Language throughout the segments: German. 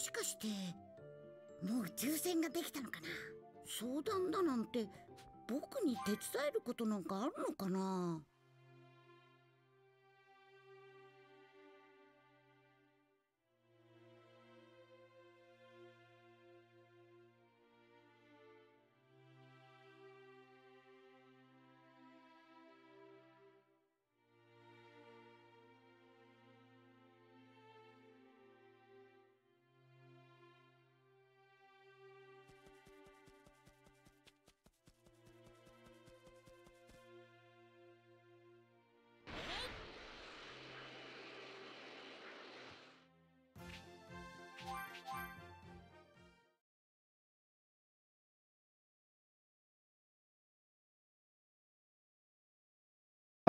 もしかしてもう宇宙船ができたのかな？相談だなんて僕に手伝えることなんかあるのかな？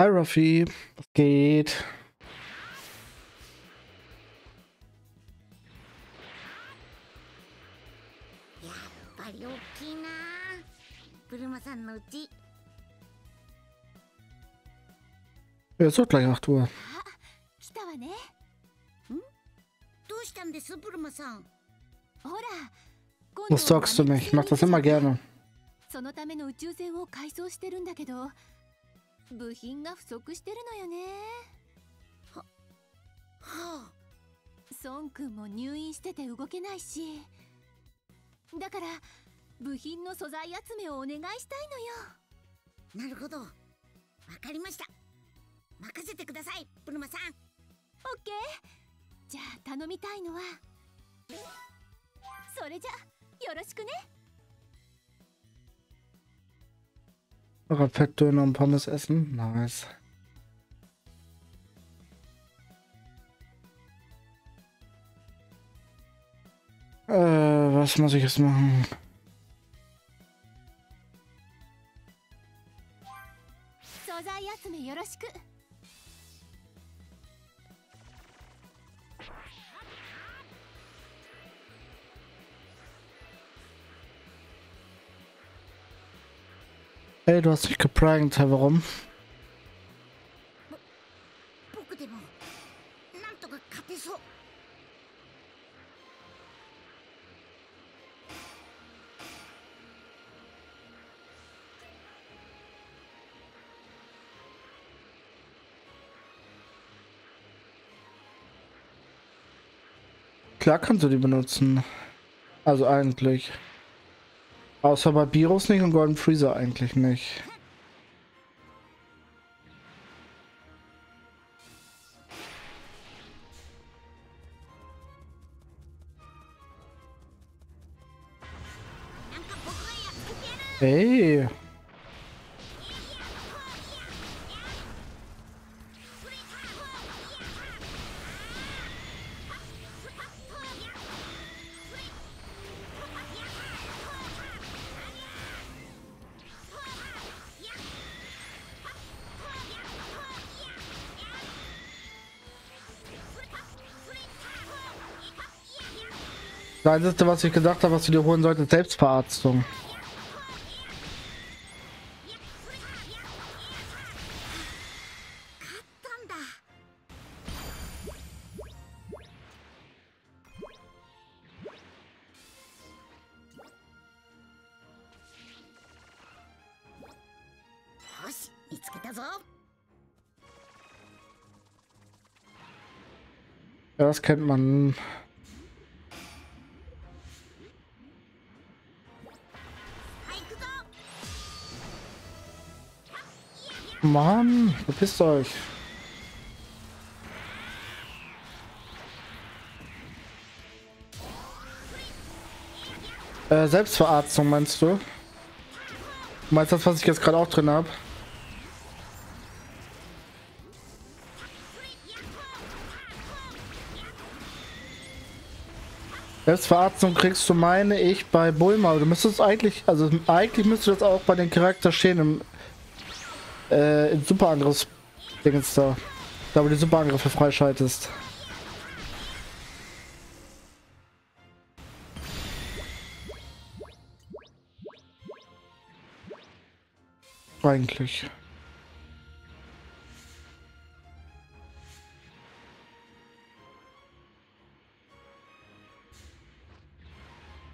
？Hi Ruffy, was geht? やっぱり大きいなブルマさんのうち Ja, es wird gleich 8 Uhr. 来たわねどうしたんですブルマさんほら Was sagst du mich? Ich mach das immer gerne. そのための宇宙船を改装してるんだけど 部品が不足してるのよね。はあ。孫くんも入院してて動けないし。だから部品の素材集めをお願いしたいのよ。なるほど。わかりました。任せてくださいブルマさん。オッケー。じゃあ頼みたいのは。それじゃよろしくね Noch Fettdöner und Pommes essen. Nice. Äh, was muss ich jetzt machen? Ey, du hast dich geprankt, hä, warum? Klar kannst du die benutzen. Also eigentlich. Außer bei Virus nicht und Golden Freezer eigentlich nicht. Das Einzige, was ich gedacht habe, was du dir holen solltest, Selbstverarztung. Ja, das kennt man. Mann, verpisst euch. Äh, Selbstverarztung meinst du? Meinst du das, was ich jetzt gerade auch drin habe? Selbstverarztung kriegst du, meine ich, bei Bulma. Du müsstest eigentlich, also eigentlich müsste das auch bei den Charakter stehen im, äh, im Superangriffs-Dingens da. Da wo du die Superangriffe freischaltest. Eigentlich.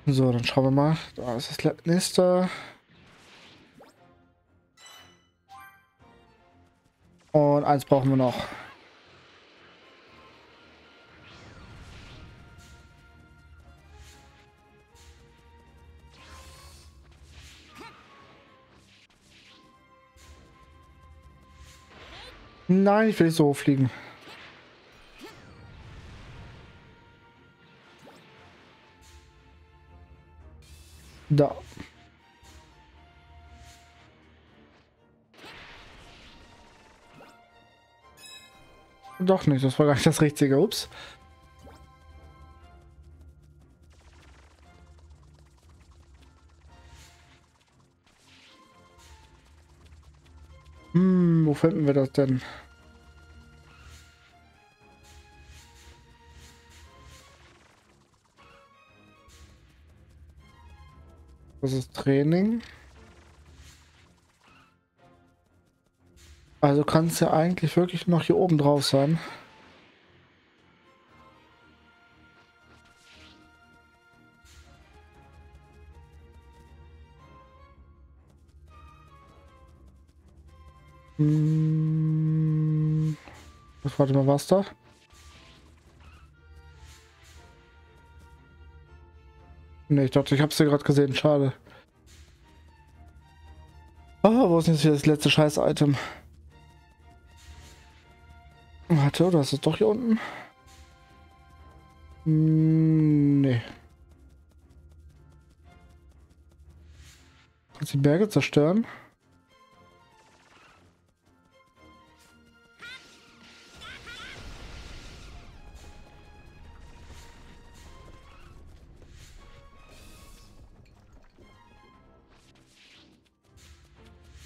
So, dann schauen wir mal. Da ist das nächste. Und eins brauchen wir noch. Nein, ich will so hochfliegen. Da. Doch nicht, das war gar nicht das Richtige. Ups. Hm, wo finden wir das denn? Das ist Training. Also kann es ja eigentlich wirklich noch hier oben drauf sein. Hm. Was, warte mal, was da? Ne, ich dachte, ich hab's ja gerade gesehen. Schade. Oh, wo ist jetzt hier das letzte Scheiß-Item? Warte, oder ist es doch hier unten? Hm, nee. Kannst die Berge zerstören?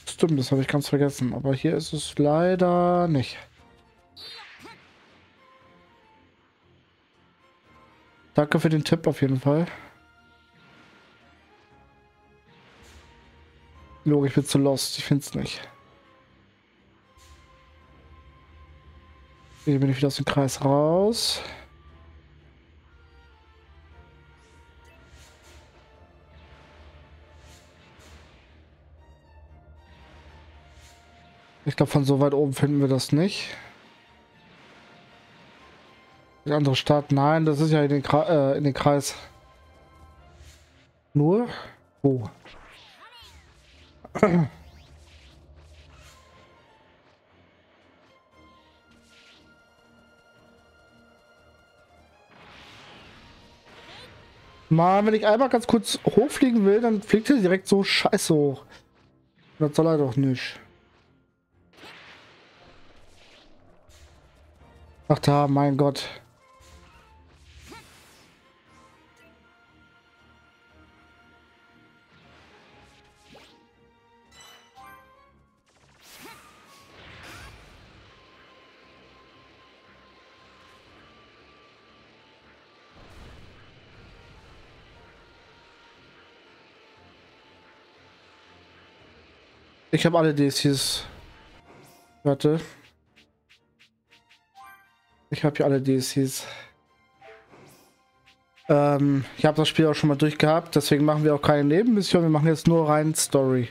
Stimmt, das habe ich ganz vergessen. Aber hier ist es leider nicht. Danke für den Tipp auf jeden Fall. Logisch, ich bin zu lost. Ich finde es nicht. Hier bin ich wieder aus dem Kreis raus. Ich glaube, von so weit oben finden wir das nicht. Die andere Stadt, nein, das ist ja in den, Kre äh, in den Kreis. Nur? Wo? Mal, wenn ich einmal ganz kurz hochfliegen will, dann fliegt er direkt so scheiße hoch. Das soll er doch nicht. Ach da, mein Gott. Ich habe alle DCs. Warte. Ich habe hier alle DCs. Ähm, ich habe das Spiel auch schon mal durchgehabt, deswegen machen wir auch keine Nebenmission. Wir machen jetzt nur rein Story.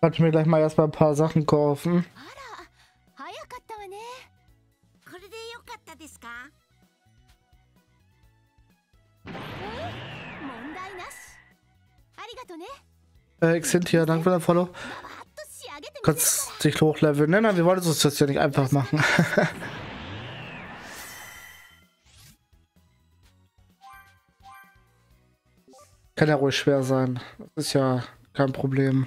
Kannst du mir gleich mal erstmal ein paar Sachen kaufen? Äh, Xintia, danke für dein Follow. Kannst dich hochleveln. Nein, nein, wir wollten es uns ja nicht einfach machen. Kann ja ruhig schwer sein. Das ist ja kein Problem.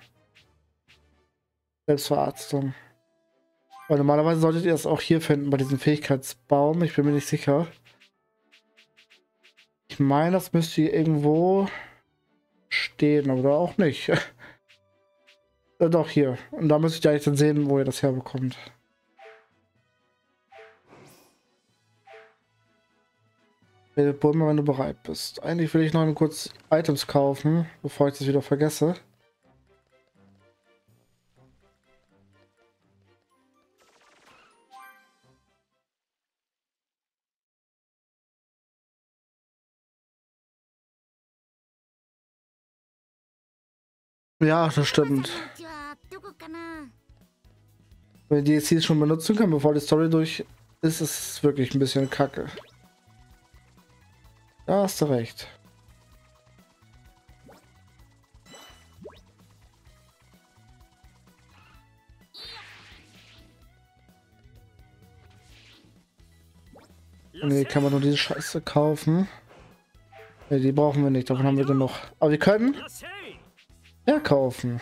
Selbstverarztung. Weil normalerweise solltet ihr es auch hier finden, bei diesem Fähigkeitsbaum. Ich bin mir nicht sicher. Ich meine, das müsste hier irgendwo stehen, oder auch nicht. doch, hier. Und da müsst ihr eigentlich dann sehen, wo ihr das herbekommt. Bulma, wenn du bereit bist. Eigentlich will ich noch kurz Items kaufen, bevor ich das wieder vergesse. Ja, das stimmt. Wenn die DLCs schon benutzen kann, bevor die Story durch ist, ist es wirklich ein bisschen kacke. Da hast du recht. Nee, kann man nur diese Scheiße kaufen. Nee, die brauchen wir nicht, davon haben wir genug. Aber wir können verkaufen.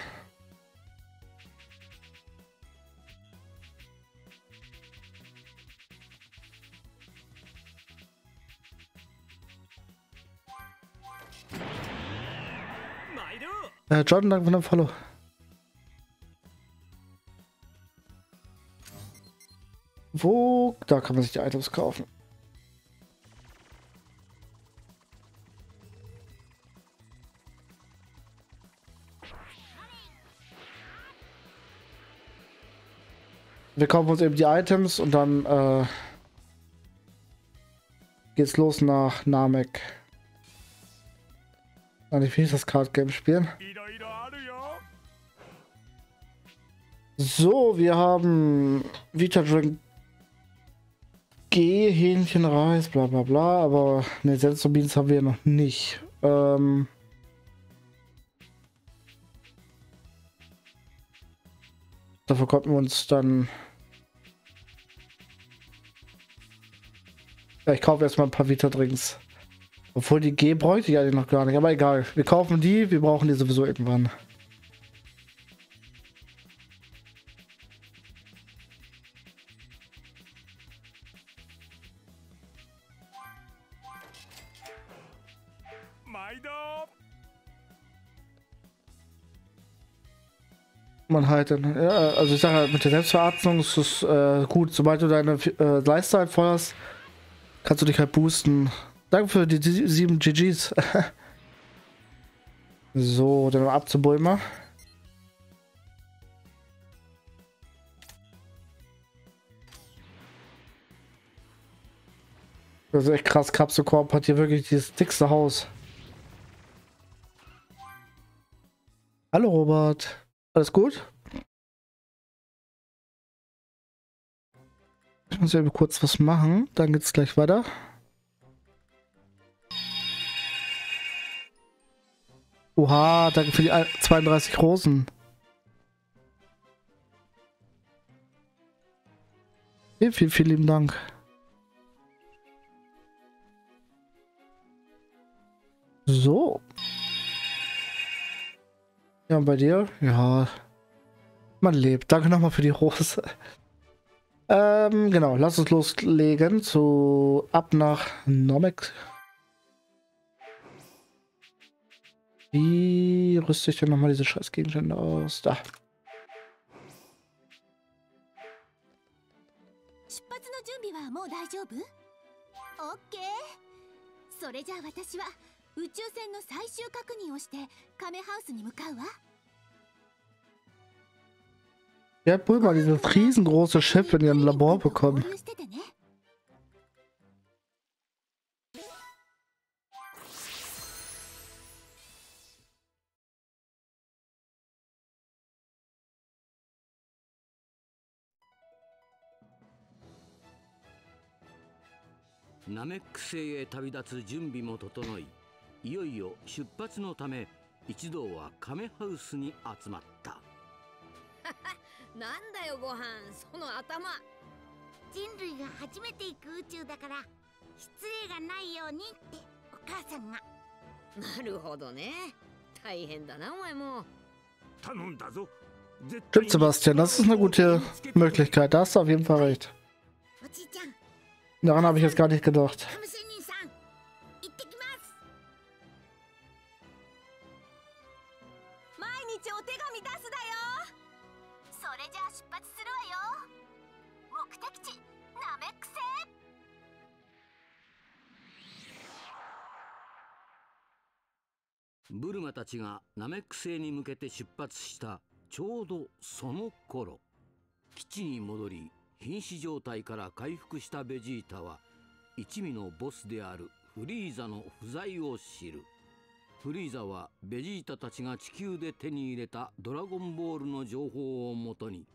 Äh, Jordan, danke für den Follow. Wo? Da kann man sich die Items kaufen. wir kaufen uns eben die Items und dann äh, geht's los nach Namek. Nein, ich will nicht das Card Game spielen. So, wir haben Vita Drink G, Hähnchen, Reis, bla bla bla, aber ne, Sensor Beans haben wir noch nicht. Ähm Dafür konnten wir uns dann ich kaufe erstmal ein paar Vita Drinks. Obwohl die G bräuchte ich eigentlich noch gar nicht, aber egal. Wir kaufen die, wir brauchen die sowieso irgendwann. man halt dann, ja, also ich sage halt, mit der Selbstverarznung ist es äh, gut, sobald du deine äh, Leiste halt hast, kannst du dich halt boosten. Danke für die, die sieben GGs. so, dann ab zu Bulma. Das ist echt krass. Kapselkorb hat hier wirklich dieses dickste Haus. Hallo Robert. Alles gut? Ich muss eben kurz was machen. Dann geht's gleich weiter. Oha, danke für die 32 Rosen. Vielen, vielen, vielen lieben Dank. So. Ja, und bei dir? Ja. Man lebt. Danke nochmal für die Rose. Ähm, genau. Lass uns loslegen zu ab nach Nomek. Wie rüste ich denn nochmal diese scheiß Gegenstände aus? Da. 出 Wir hat wohl mal dieses riesengroße Schiff in ihrem Labor bekommen. ナ星へ旅立つ準備も整いいよいよ出発のため一同はカメハウスに集まった。なんだよご飯その頭人類が初めて行く宇宙だから失礼がないようにってお母さんがなるほどね大変だなお前も頼んだぞ Stimmt, Sebastian, das ist eine gute Möglichkeit. Da hast du auf jeden Fall recht. Daran habe ich jetzt gar nicht gedacht. ちがナメック星に向けて出発したちょうどその頃基地に戻り瀕死状態から回復したベジータは一味のボスであるフリーザの不在を知る。フリーザはベジータたちが地球で手に入れたドラゴンボールの情報をもとに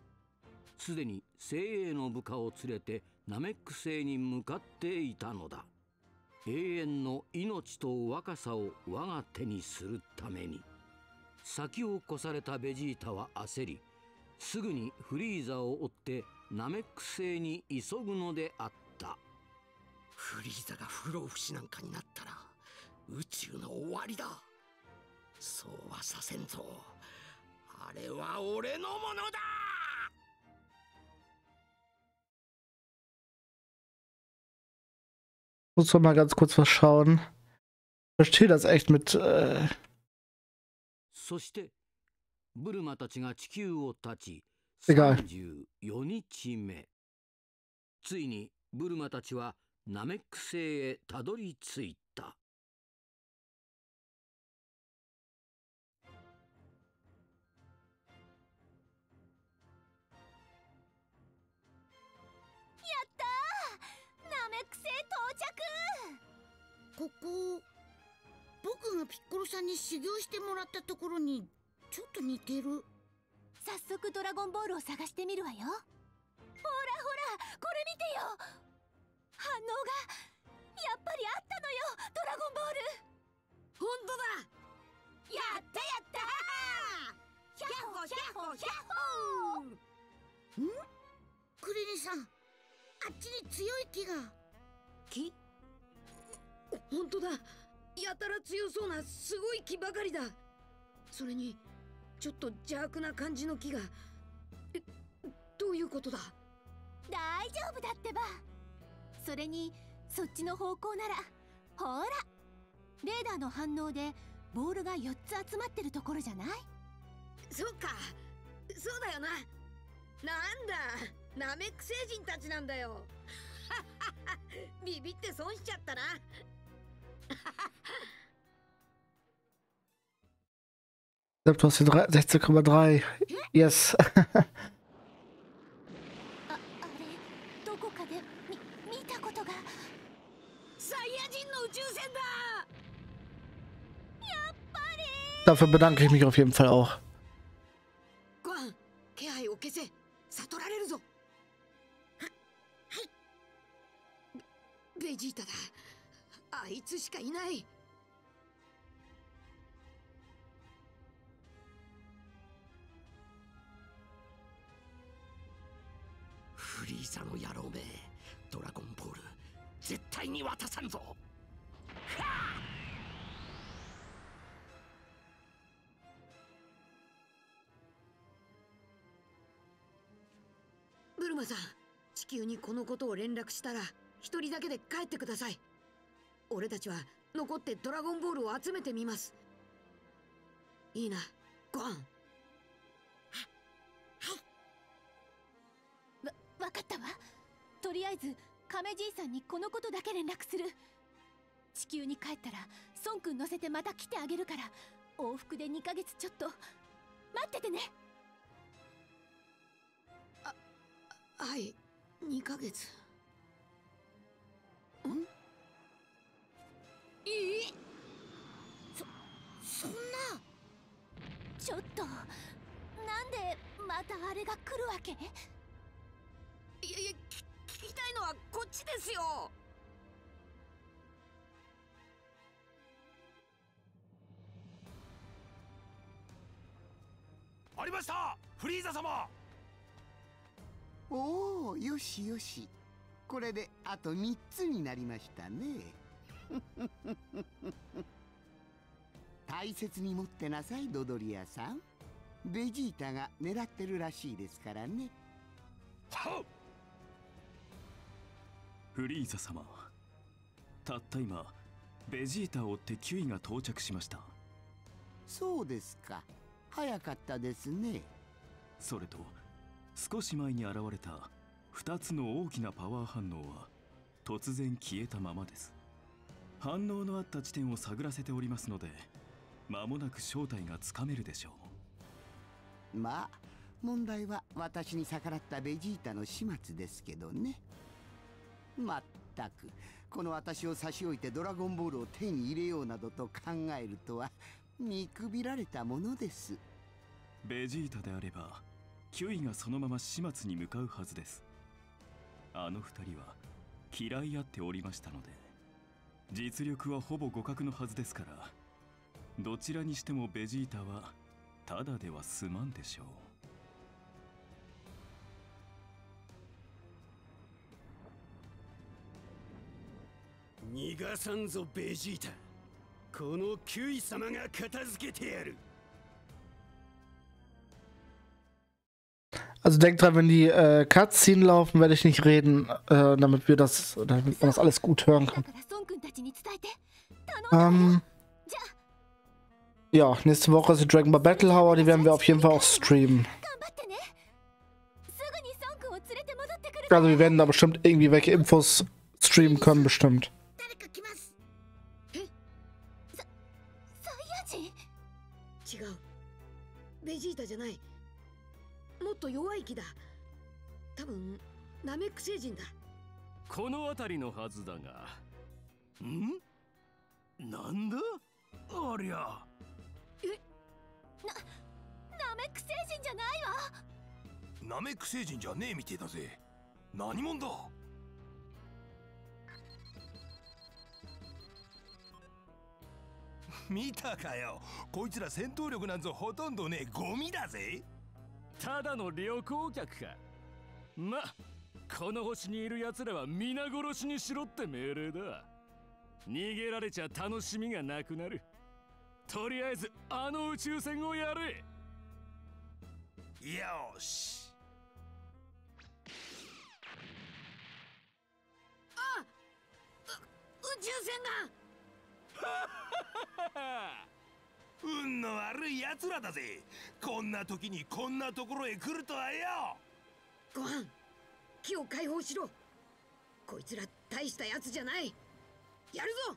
すでに精鋭の部下を連れてナメック星に向かっていたのだ。永遠の命と若さを我が手にするために。先を越されたベジータは焦りすぐにフリーザを追ってナメック星に急ぐのであった。フリーザが不老不死なんかになったら宇宙の終わりだ。そうはさせんぞ。あれは俺のものだ。Muss man mal ganz kurz was schauen. Ich verstehe das echt mit. Äh, そしてブルマたちが地球を立ち Egal 34日目ついにブルマたちはナメック星へたどり着いた ここ僕がピッコロさんに修行してもらったところにちょっと似てる。早速ドラゴンボールを探してみるわよ。ほらほらこれ見てよ。反応がやっぱりあったのよドラゴンボール。本当だ。やったやった。ヒャッホヒャッホヒャッホクリリンさんあっちに強い木が木本当だ。やたら強そうなすごい木ばかりだ。それにちょっと邪悪な感じの木が。えどういうことだ？大丈夫だってば。それにそっちの方向ならほら。レーダーの反応でボールが4つ集まってるところじゃない？そうか。そうだよな。なんだ。ナメック星人たちなんだよ ビビって損しちゃったな Sepp, du hast hier drei- 16,3. Yes. ああれどこかでみ見たことがサイヤ人の宇宙船だ Dafür bedanke ich mich auf jeden Fall auch. ジータだ。あいつしかいない。フリーザの野郎め。ドラゴンボール絶対に渡さんぞ。ブルマさん地球にこのことを連絡したら。一人だけで帰ってください。俺たちは残ってドラゴンボールを集めてみます。いいなご飯。わわかったわ。とりあえず亀じいさんにこのことだけ連絡する。地球に帰ったら孫くん乗せてまた来てあげるから往復で2ヶ月ちょっと。待っててね。はい2ヶ月ん？いいそんな。ちょっとなんでまたあれが来るわけ？いやいやき聞きたいのはこっちですよ。ありました！フリーザ様！おおよしよしこれであと3つになりましたね。大切に持ってなさいドドリアさん。ベジータが狙ってるらしいですからね。はっ！フリーザ様たった今ベジータを追ってキュイが到着しました。そうですか。早かったですね。それと少し前に現れた2つの大きなパワー反応は突然消えたままです。反応のあった地点を探らせておりますので間もなく正体がつかめるでしょう。まあ問題は私に逆らったベジータの始末ですけどね。まったくこの私を差し置いてドラゴンボールを手に入れようなどと考えるとは見くびられたものです。ベジータであればキュイがそのまま始末に向かうはずですあの二人は嫌い合っておりましたので実力はほぼ互角のはずですからどちらにしてもベジータはただでは済まんでしょう。逃がさんぞベジータ。このキュイ様が片付けてやる。Also denkt dran, wenn die äh, Cutscene laufen, werde ich nicht reden, äh, damit wir das, damit man das alles gut hören だ kann. からソン君たちに伝えて頼んだ Ähm, じゃあ ja, nächste Woche ist die Dragon Ball Battle Hour, die werden wir auf jeden Fall auch streamen. 頑張ってねすぐにソン君を連れて戻ってくるから Also wir werden da bestimmt irgendwie welche Infos streamen können, bestimmt. 誰か来ますサイヤ人違うベジータじゃない もっと弱い気だ。多分ナメック星人だ。この辺りのはずだが。ん？なんだ？ありゃ。ナメック星人じゃないわ。ナメック星人じゃねえみてえだぜ。何者だ？見たかよ。こいつら戦闘力なんぞほとんどねえゴミだぜただの旅行客か。まこの星にいる奴らは皆殺しにしろって命令だ。逃げられちゃ楽しみがなくなる。とりあえずあの宇宙船をやれ。よし。宇宙船が 運の悪い奴らだぜこんな時にこんなところへ来るとはよご飯木を解放しろこいつら大したやつじゃないやるぞ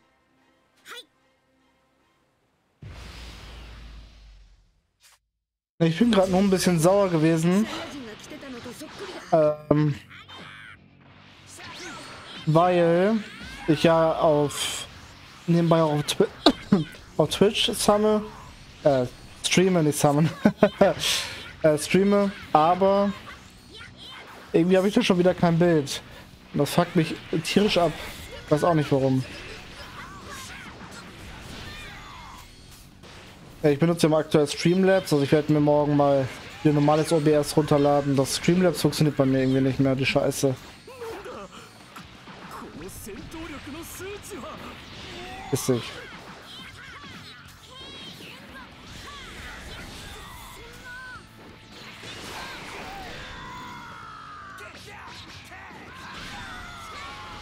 Ich bin gerade nur ein bisschen sauer gewesen. Ähm, weil ich ja auf nebenbei auch auf, Twi auf Twitch sammle, äh, streame, nicht sammeln, äh, streame, aber irgendwie habe ich da schon wieder kein Bild. Und das fuckt mich tierisch ab. Weiß auch nicht warum. Ja, ich benutze ja mal aktuell Streamlabs, also ich werde mir morgen mal ein normales OBS runterladen. Das Streamlabs funktioniert bei mir irgendwie nicht mehr, die Scheiße. Ist ich.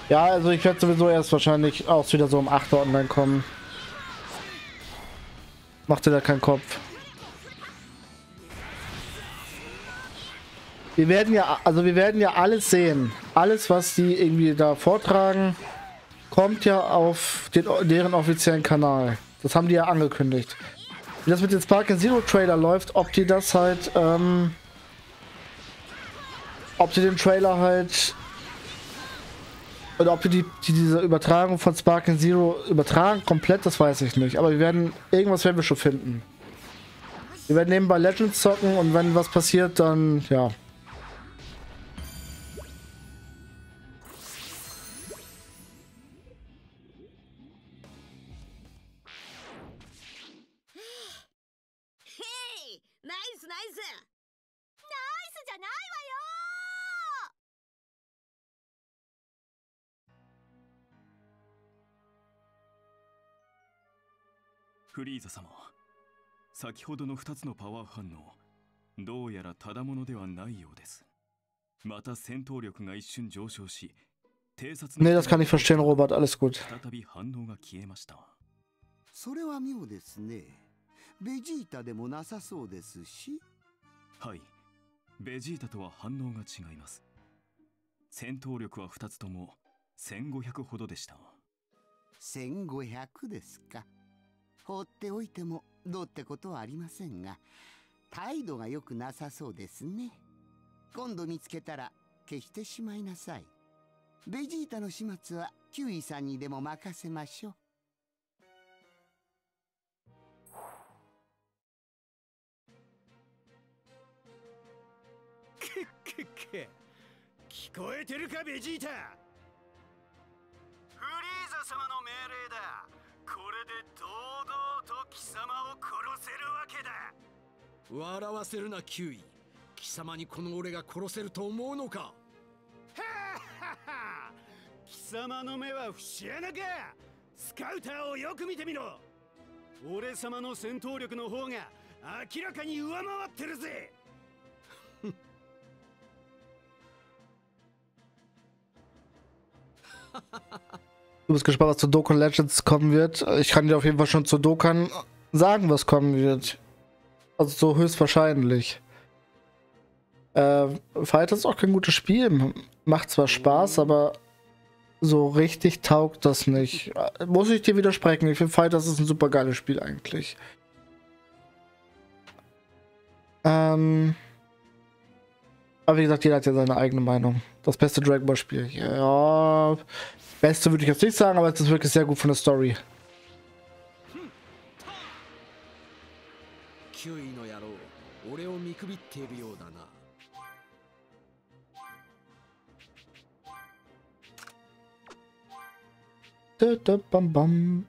Ja, also ich werde sowieso erst wahrscheinlich auch wieder so um 8 Uhr online kommen. Macht dir da keinen Kopf. Wir werden ja, also wir werden ja alles sehen. Alles, was die irgendwie da vortragen, kommt ja auf den, deren offiziellen Kanal. Das haben die ja angekündigt. Wie das mit dem Spark and Zero Trailer läuft, ob die das halt, ähm, ob die den Trailer halt oder ob die, die diese Übertragung von Spark and Zero übertragen komplett, das weiß ich nicht. Aber wir werden irgendwas werden wir schon finden. Wir werden nebenbei Legends zocken und wenn was passiert, dann ja. フリーザ様。先ほどの2つのパワー反応どうやらただものではないようです。また戦闘力が一瞬上昇し偵察 Nee, das kann ich verstehen, Robert. Alles gut. 再び反応が消えました。それは妙ですね。ベジータでもなさそうですし。はい。ベジータとは反応が違います。戦闘力は2つとも1500ほどでした。1500ですか放っておいてもどうってことはありませんが態度が良くなさそうですね。今度見つけたら消してしまいなさい。ベジータの始末はキュウイさんにでも任せましょう。くっく聞こえてるかベジータ。フリーザ様の命令だこれで堂々と貴様を殺せるわけだ。笑わせるなキュウイ。貴様にこの俺が殺せると思うのか？貴様の目は節穴か。スカウターをよく見てみろ。俺様の戦闘力の方が明らかに上回ってるぜ Du bist gespannt, was zu Dokkan Legends kommen wird. Ich kann dir auf jeden Fall schon zu Dokkan sagen, was kommen wird. Also so höchstwahrscheinlich. Äh, Fighter ist auch kein gutes Spiel. Macht zwar Spaß, aber so richtig taugt das nicht. Äh, Muss ich dir widersprechen. Ich finde Fighters ist ein super geiles Spiel eigentlich. Ähm. Aber wie gesagt, jeder hat ja seine eigene Meinung. Das beste Dragon Ball Spiel. Ja. Beste würde ich jetzt nicht sagen, aber es ist wirklich sehr gut von der Story. Da, da, bam, bam.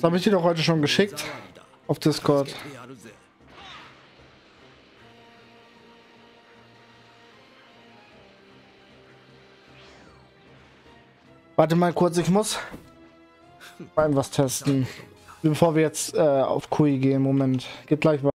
Das habe ich dir doch heute schon geschickt. Auf Discord. Warte mal kurz, ich muss mal was testen. Bevor wir jetzt äh, auf Kui gehen. Moment. Geht gleich weiter.